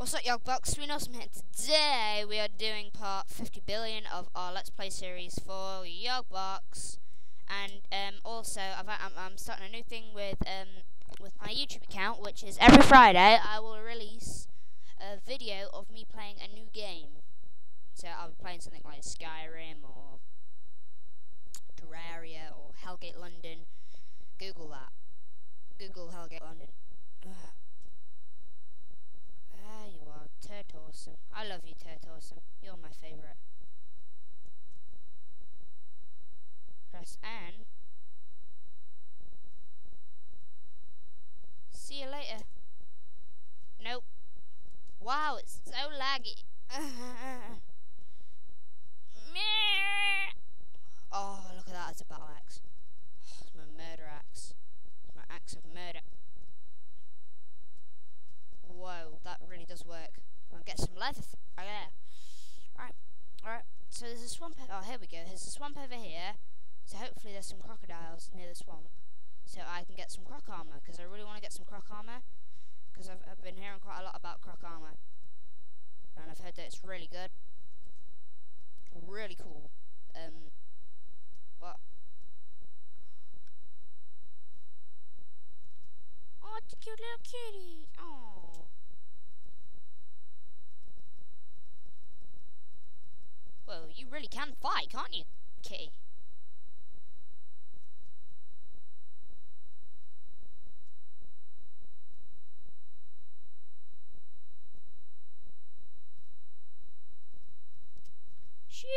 What's up, Yogbox? We know some here. Today we are doing part 50 billion of our Let's Play series for Yogbox, and um, also I'm, I'm, starting a new thing with um, with my YouTube account, which is every Friday I will release a video of me playing a new game. So I'll be playing something like Skyrim or Terraria or Hellgate London. Google that. Google Hellgate London. Awesome. I love you, Awesome. You're my favourite. Press N. See you later. Nope. Wow, it's so laggy. oh, look at that. It's a battle axe. It's my murder axe. It's my axe of murder. Whoa, that really does work. I'll get some leather. Oh, yeah. Alright. Alright. So there's a swamp. Oh, here we go. There's a swamp over here. So hopefully there's some crocodiles near the swamp. So I can get some croc armor. Because I really want to get some croc armor. Because I've, I've been hearing quite a lot about croc armor. And I've heard that it's really good. Really cool. Um, what? Oh, a cute little kitty. Oh. You really can fight, can't you, Kitty? Sheepy.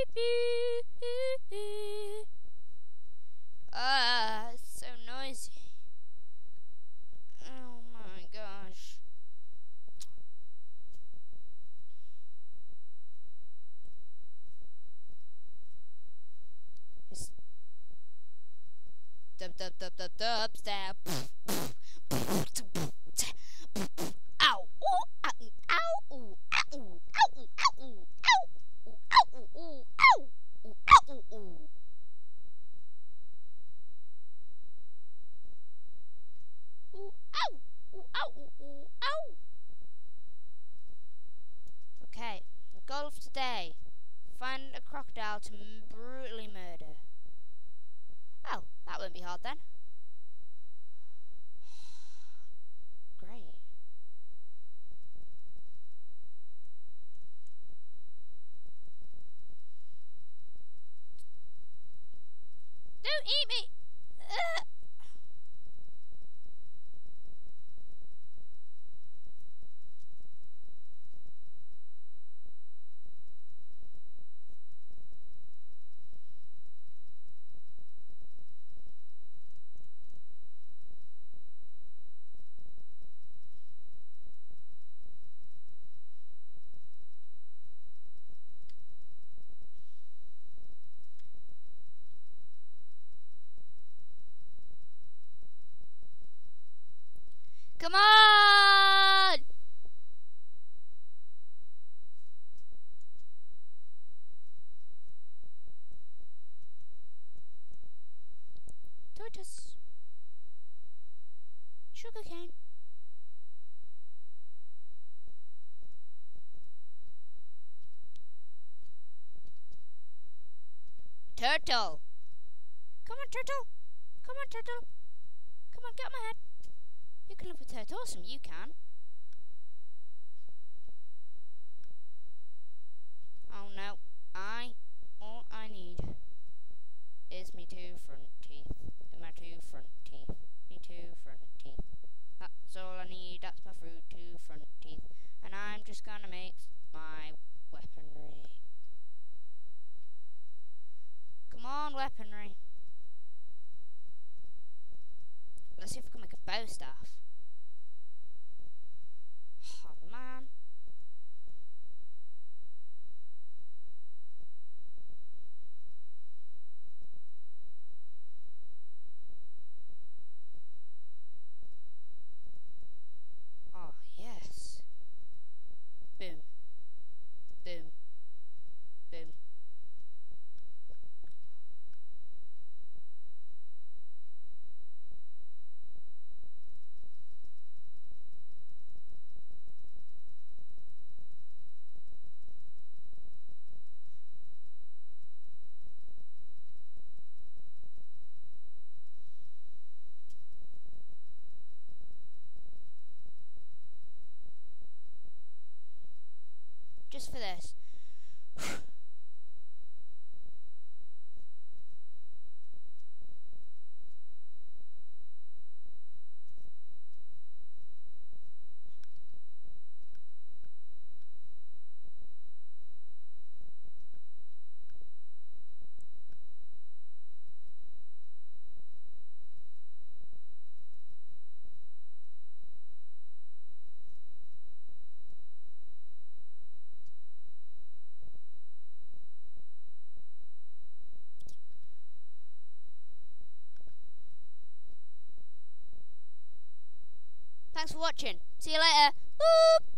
Ah, it's so noisy. Oh my gosh. Dub dub dub dub dub stab. Ow! Ow! Ow! Ow! Ow! Ow! Ow! Ow! Okay, goal of today: find a crocodile to brutally murder. That won't be hard then. Great. Don't eat me! Ugh. Come on! Tortoise. Sugarcane. Turtle. Come on, turtle. Come on, turtle. Come on, get my head. Turtle Awesome, you can. Oh no, I, all I need is me two front teeth. My two front teeth. Me two front teeth. That's all I need, that's my fruit, two front teeth. And I'm just gonna make my weaponry. Come on, weaponry. Let's see if we can make a bow staff. Oh just for this. Thanks for watching. See you later. Boop!